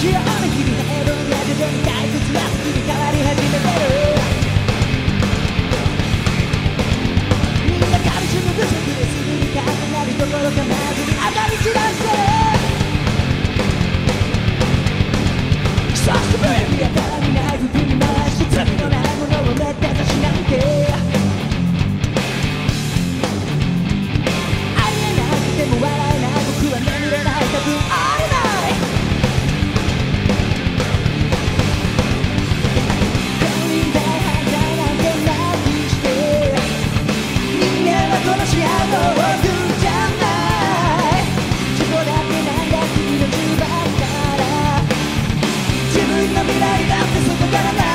тихо 未来だってそこからだ